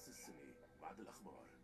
راس السنة بعد الأخبار.